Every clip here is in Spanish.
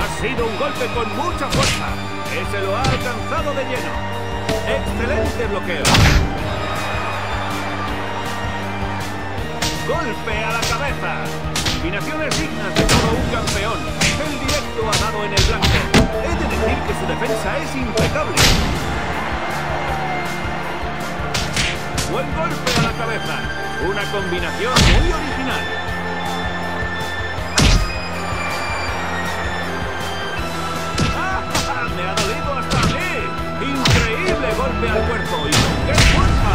Ha sido un golpe con mucha fuerza. Ese lo ha alcanzado de lleno. ¡Excelente bloqueo! ¡Golpe a la cabeza! Combinaciones dignas de todo un campeón. El directo ha dado en el blanco. He de decir que su defensa es impecable. Buen golpe a la cabeza. Una combinación muy original. Al cuerpo! ¡Y qué fuerza!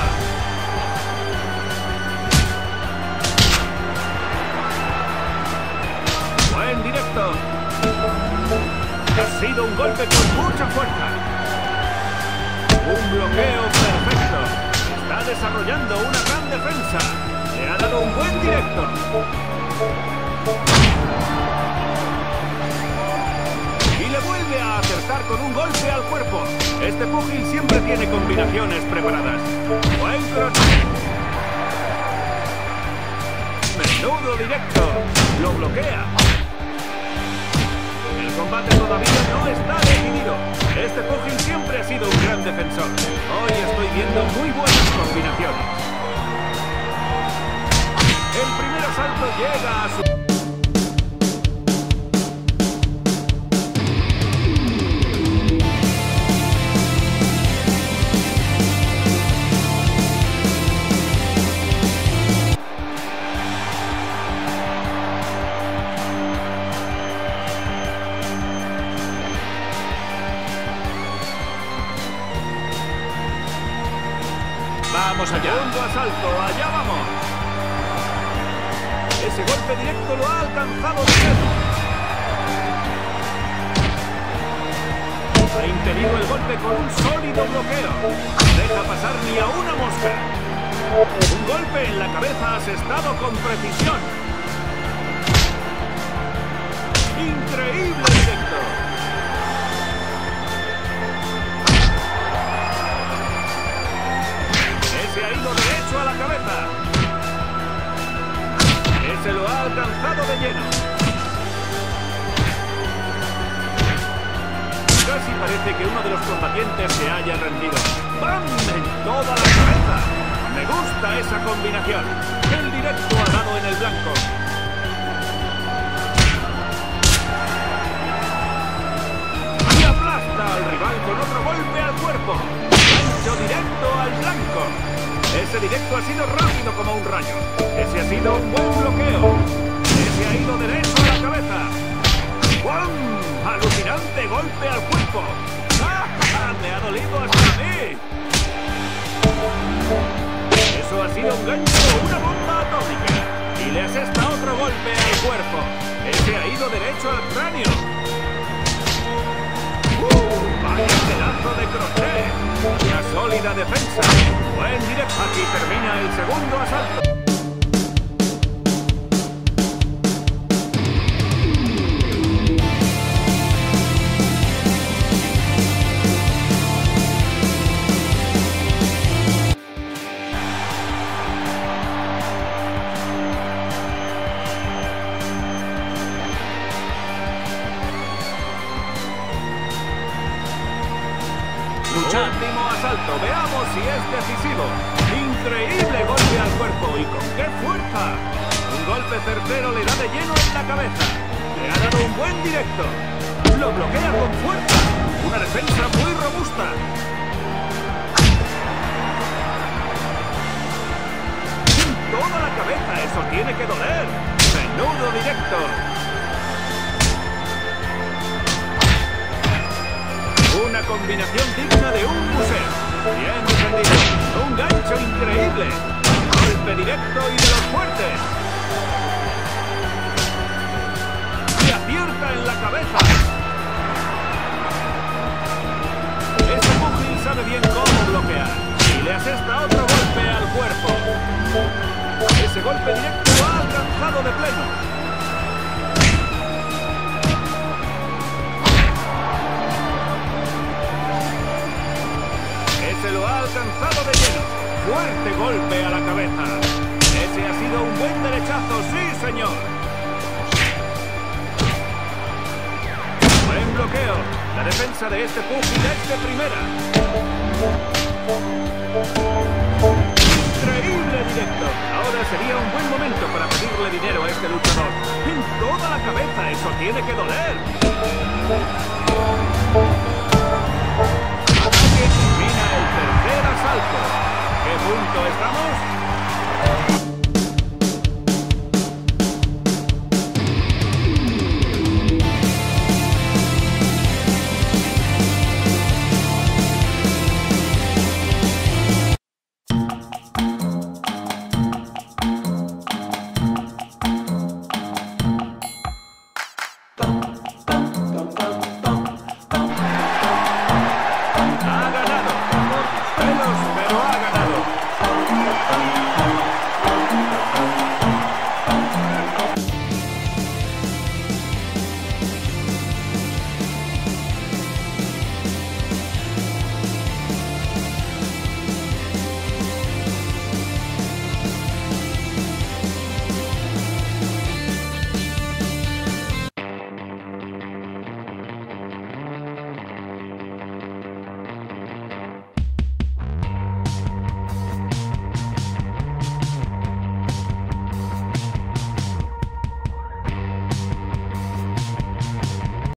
Buen directo. Ha sido un golpe con mucha fuerza. Un bloqueo perfecto. Está desarrollando una gran defensa. Le ha dado un buen directo. Con un golpe al cuerpo. Este pugil siempre tiene combinaciones preparadas. Buen. Menudo directo. Lo bloquea. El combate todavía no está decidido. Este pugil siempre ha sido un gran defensor. Hoy estoy viendo muy buenas combinaciones. El primer asalto llega a su... Vamos allá. Segundo asalto, allá vamos. Ese golpe directo lo ha alcanzado. Ha impedido el golpe con un sólido bloqueo. No deja pasar ni a una mosca. Un golpe en la cabeza asestado con precisión. Los combatientes se haya rendido. ¡Bam! En toda la cabeza. Me gusta esa combinación. El directo ha dado en el blanco. Y aplasta al rival con otro golpe al cuerpo. Gancho directo al blanco. Ese directo ha sido rápido como un rayo. Ese ha sido un buen bloqueo. Ese ha ido derecho a la cabeza. ¡Bum! ¡Alucinante golpe al cuerpo! ¡Me ha dolido hasta a mí! Eso ha sido un gancho, una bomba atómica. Y le asesta otro golpe al cuerpo. Ese ha ido derecho al cráneo. ¡Uh! ¡Vaya pedazo de crochet! Una sólida defensa. Buen directo. Aquí termina el segundo asalto. Último asalto. Veamos si es decisivo. Increíble golpe al cuerpo. ¿Y con qué fuerza? Un golpe certero le da de lleno en la cabeza. Le ha dado un buen directo. Lo bloquea con fuerza. Una defensa muy robusta. Toda la cabeza. Eso tiene que doler. Menudo directo. Combinación digna de un museo. Bien defendido. Un gancho increíble. Golpe directo y de los fuertes. Y acierta en la cabeza. Este pugil sabe bien cómo bloquear. Y le asesta otro golpe al cuerpo. Ese golpe directo golpe a la cabeza. Ese ha sido un buen derechazo, sí, señor. Buen bloqueo. La defensa de este púgil es de primera. Increíble directo. Ahora sería un buen momento para pedirle dinero a este luchador. En toda la cabeza, eso tiene que doler. Ataque tercer asalto. ¿Qué punto estamos?